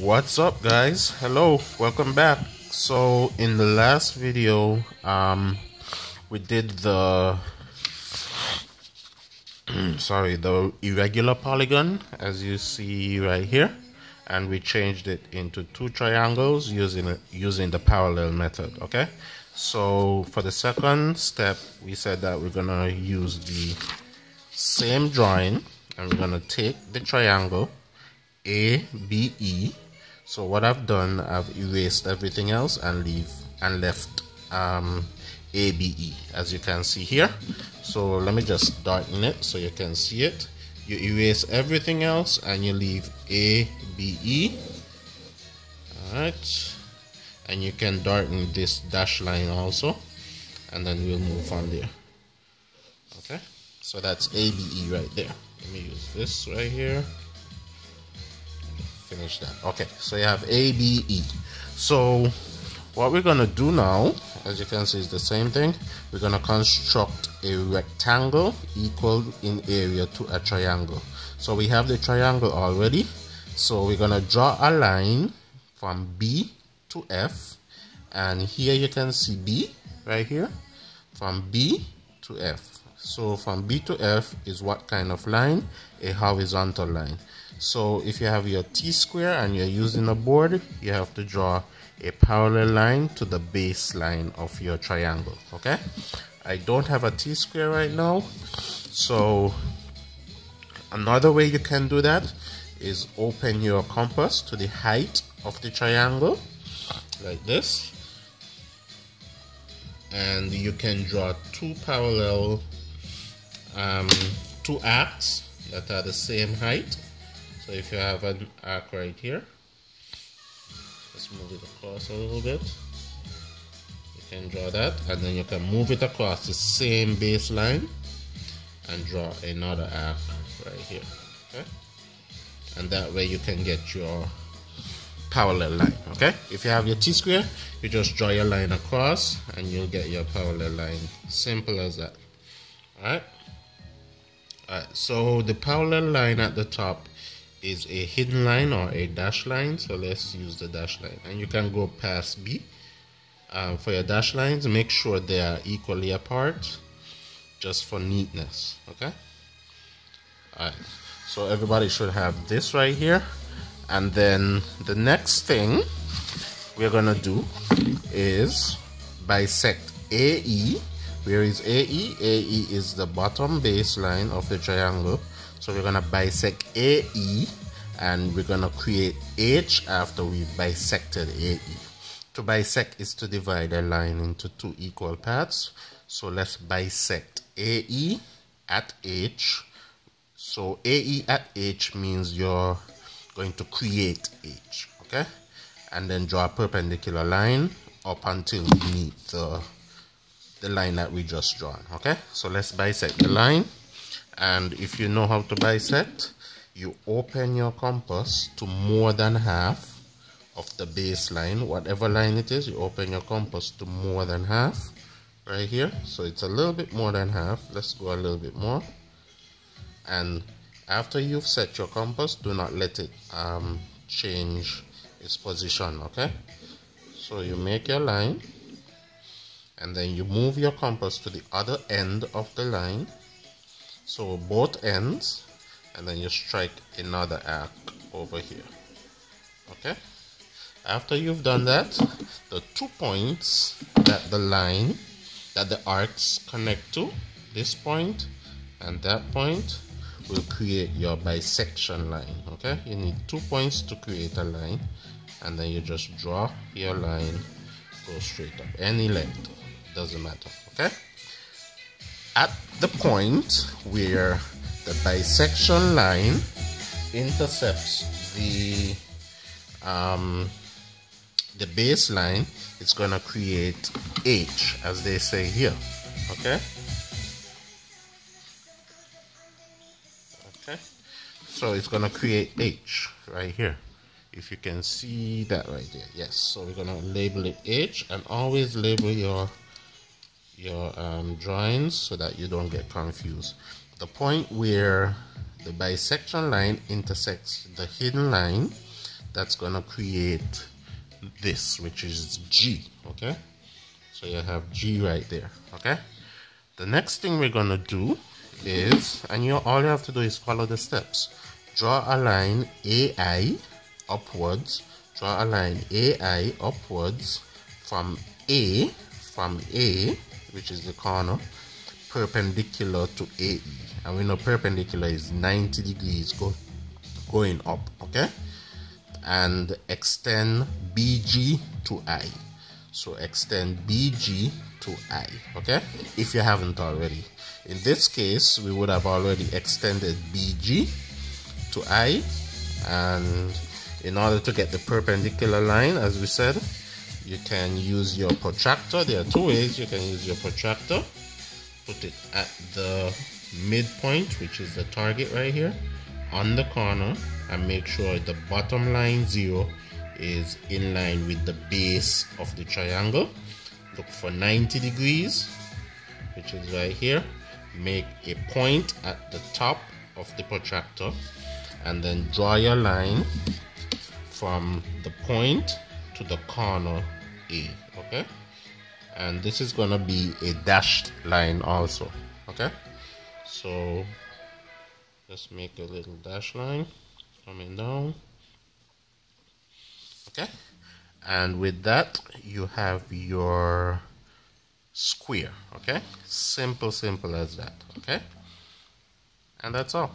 what's up guys? Hello welcome back. So in the last video um we did the sorry the irregular polygon as you see right here and we changed it into two triangles using using the parallel method okay? So for the second step we said that we're gonna use the same drawing and we're gonna take the triangle ABE. So what I've done, I've erased everything else and leave and left um, ABE as you can see here. So let me just darken it so you can see it. You erase everything else and you leave ABE. Alright. And you can darken this dash line also. And then we'll move on there. Okay. So that's ABE right there. Let me use this right here finish that okay so you have a b e. So what we're gonna do now as you can see is the same thing. We're gonna construct a rectangle equal in area to a triangle. So we have the triangle already. So we're gonna draw a line from b to f. And here you can see b right here. From b to f so from b to f is what kind of line a horizontal line so if you have your T-square and you're using a board, you have to draw a parallel line to the baseline of your triangle, okay? I don't have a T-square right now, so another way you can do that is open your compass to the height of the triangle, like this. And you can draw two parallel, um, two arcs that are the same height so if you have an arc right here, let's move it across a little bit. You can draw that and then you can move it across the same baseline and draw another arc right here. Okay? And that way you can get your parallel line. Okay? If you have your T-square, you just draw your line across and you'll get your parallel line. Simple as that. Alright? Alright, so the parallel line at the top is a hidden line or a dash line. So let's use the dash line. And you can go past B um, for your dash lines. Make sure they are equally apart just for neatness okay? Alright so everybody should have this right here. And then the next thing we're gonna do is bisect AE where is AE? AE is the bottom baseline of the triangle so we're gonna bisect AE and we're gonna create H after we bisected AE. To bisect is to divide a line into two equal parts. So let's bisect AE at H. So AE at H means you're going to create H, okay? And then draw a perpendicular line up until we meet the, the line that we just drawn, okay? So let's bisect the line. And if you know how to bisect you open your compass to more than half of the baseline. Whatever line it is you open your compass to more than half right here. So it's a little bit more than half. Let's go a little bit more. And after you've set your compass do not let it um, change its position okay? So you make your line and then you move your compass to the other end of the line. So both ends and then you strike another arc over here. Okay? After you've done that the two points that the line that the arcs connect to this point and that point will create your bisection line. Okay? You need two points to create a line and then you just draw your line go straight up. Any length doesn't matter okay at the point where the bisection line intercepts the um, the baseline, it's to create H, as they say here. Okay? Okay? So it's to create H right here. If you can see that right there. Yes. So we're to label it H and always label your your um, drawings so that you don't get confused. The point where the bisection line intersects the hidden line, that's gonna create this which is G okay? So you have G right there okay? The next thing we're gonna do is and you all you have to do is follow the steps. Draw a line AI upwards draw a line AI upwards from A from A which is the corner perpendicular to AE and we know perpendicular is 90 degrees go, going up okay? And extend BG to I. So extend BG to I okay? If you haven't already. In this case we would have already extended BG to I. And in order to get the perpendicular line as we said you can use your protractor. There are two ways you can use your protractor. Put it at the midpoint which is the target right here on the corner and make sure the bottom line zero is in line with the base of the triangle. Look for 90 degrees which is right here. Make a point at the top of the protractor and then draw your line from the point to the corner A okay? And this is gonna be a dashed line also okay? So let's make a little dash line coming down okay? And with that you have your square okay? Simple simple as that okay? And that's all